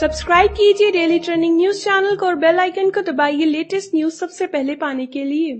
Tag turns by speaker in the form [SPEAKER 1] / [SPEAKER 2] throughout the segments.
[SPEAKER 1] Subscribe कीजिए daily trending news channel को और बेल आइकन को दबाइए लेटेस्ट न्यूज़ सबसे पहले पाने के लिए।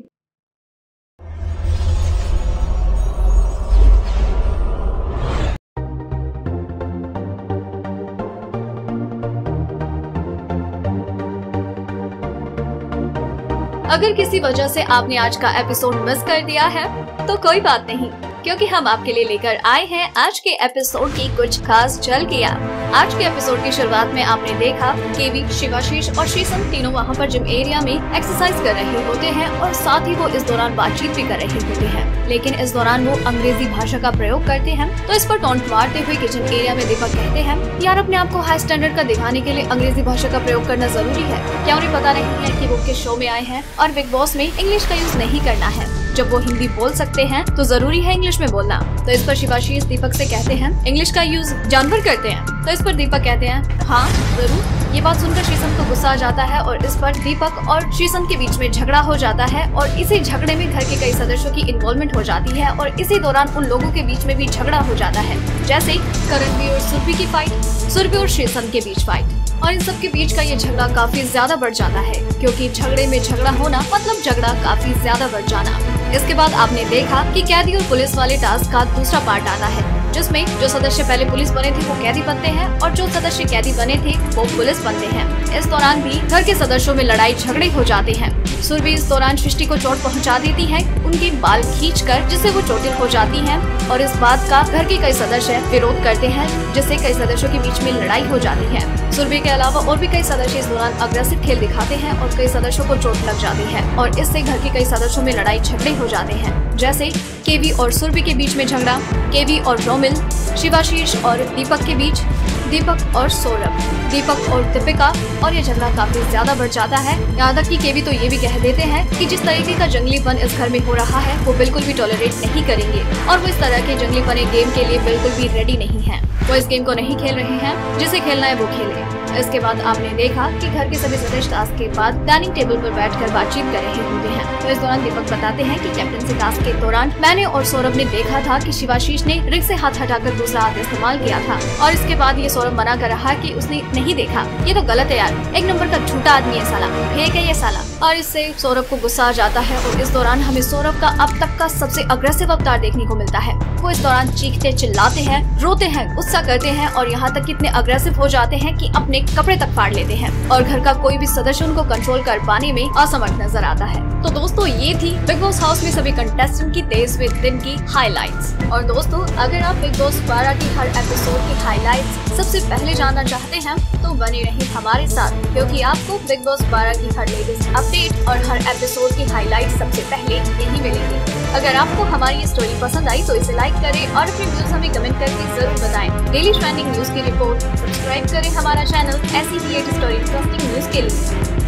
[SPEAKER 2] अगर किसी वजह से आपने आज का एपिसोड मिस कर दिया है तो कोई बात नहीं। क्योंकि हम आपके लिए लेकर आए हैं आज के एपिसोड की कुछ खास झल किया आज के एपिसोड की शुरुआत में आपने देखा केवी शिवाशीष और श्रीसम तीनों वहाँ पर जिम एरिया में एक्सरसाइज कर रहे होते हैं और साथ ही वो इस दौरान बातचीत भी कर रहे होते हैं। लेकिन इस दौरान वो अंग्रेज़ी भाषा का प्रयोग करते हैं तो इस पर टोंट मारते हुए किचन एरिया में दीपक कहते हैं, यार, अपने आप को हाई स्टैंडर्ड का दिखाने के लिए अंग्रेज़ी भाषा का प्रयोग करना ज़रूरी है। क्या उन्हें पता नहीं है की वो किस शो में आए हैं और बिग बॉस में इंग्लिश का यूज़ नहीं करना है? जब वो हिंदी बोल सकते हैं तो ज़रूरी है इंग्लिश में बोलना। तो इस पर शिवाशीष दीपक से कहते हैं, इंग्लिश का यूज़ जानवर करते हैं। तो इस पर दीपक कहते हैं हाँ ज़रूर। ये बात सुनकर शीशम को गुस्सा आ जाता है और इस पर दीपक और शीशम के बीच में झगड़ा हो जाता है और इसी झगड़े में घर के कई सदस्यों की इन्वॉल्वमेंट हो जाती है और इसी दौरान उन लोगों के बीच में भी झगड़ा हो जाता है, जैसे करणवीर और सुरभि की फाइट सुरभि और शीशम के बीच फाइट और इन सब के बीच का ये झगड़ा काफ़ी ज़्यादा बढ़ जाता है, क्योंकि झगड़े में झगड़ा होना मतलब झगड़ा काफ़ी ज़्यादा बढ़ जाना। इसके बाद आपने देखा कि कैदी और पुलिस वाले टास्क का दूसरा पार्ट आता है। जिसमें जो सदस्य पहले पुलिस बने थे वो कैदी बनते हैं और जो सदस्य कैदी बने थे वो पुलिस बनते हैं। इस दौरान भी घर के सदस्यों में लड़ाई झगड़े हो जाते हैं। सुरभि इस दौरान सृष्टि को चोट पहुँचा देती है। उनके बाल खींच कर जिससे वो चोटिल हो जाती है और इस बात का घर के कई सदस्य विरोध करते हैं, जिससे कई सदस्यों के बीच में लड़ाई हो जाती है। सुरभि के अलावा और भी कई सदस्य इस दौरान अग्रेसिव खेल दिखाते हैं और कई सदस्यों को चोट लग जाती है और इससे घर के कई सदस्यों में लड़ाई झगड़े हो जाते हैं। जैसे केवी और सुरभि के बीच में झगड़ा, केवी और रोमिल, शिवाशीष और दीपक के बीच, दीपक और सौरभ, दीपक और दीपिका, और ये झगड़ा काफ़ी ज़्यादा बढ़ जाता है। यहाँ तक की केवी तो ये भी कह देते हैं कि जिस तरीके का जंगलीपन इस घर में हो रहा है, वो बिल्कुल भी टॉलरेट नहीं करेंगे, और वो इस तरह के जंगलीपने गेम के लिए बिल्कुल भी रेडी नहीं है। वो इस गेम को नहीं खेल रहे हैं। जिसे खेलना है वो खेले। इसके बाद आपने देखा कि घर के सभी सदस्य टास्क के बाद डाइनिंग टेबल पर बैठकर बातचीत कर रहे होते हैं। तो इस दौरान दीपक बताते हैं कि कैप्टन से टास्क के दौरान मैंने और सौरभ ने देखा था कि शिवाशीष ने रिग से हाथ हटाकर दूसरा हाथ इस्तेमाल किया था। और इसके बाद ये सौरभ मना कर रहा कि उसने नहीं देखा। ये तो गलत है यार। एक नंबर का झूठा आदमी है साला। फेक है ये साला। और इससे सौरभ को गुस्सा आ जाता है और इस दौरान हमें सौरभ का अब तक का सबसे अग्रेसिव अवतार देखने को मिलता है। वो इस दौरान चीखते चिल्लाते हैं, रोते हैं गुस्सा करते हैं और यहाँ तक कितने अग्रेसिव हो जाते हैं कि अपने कपड़े तक फाड़ लेते हैं। और घर का कोई भी सदस्य उनको कंट्रोल कर पाने में असमर्थ नज़र आता है। तो दोस्तों, ये थी बिग बॉस हाउस में सभी कंटेस्टेंट की तेईसवे दिन की हाइलाइट्स और दोस्तों, अगर आप बिग बॉस बारह की हर एपिसोड की हाइलाइट्स सबसे पहले जानना चाहते हैं तो बने रहिए हमारे साथ, क्योंकि आपको बिग बॉस बारह की हर लेटेस्ट अपडेट और हर एपिसोड की हाईलाइट सबसे पहले यही मिलेंगी। अगर आपको हमारी ये स्टोरी पसंद आई तो इसे लाइक करें और अपने व्यूज़ हमें कमेंट करके ज़रूर बताएँ। डेली ट्रेंडिंग न्यूज़ की रिपोर्ट सब्सक्राइब करें हमारा चैनल ऐसी ही स्टोरी इंटरेस्टिंग न्यूज़ के लिए।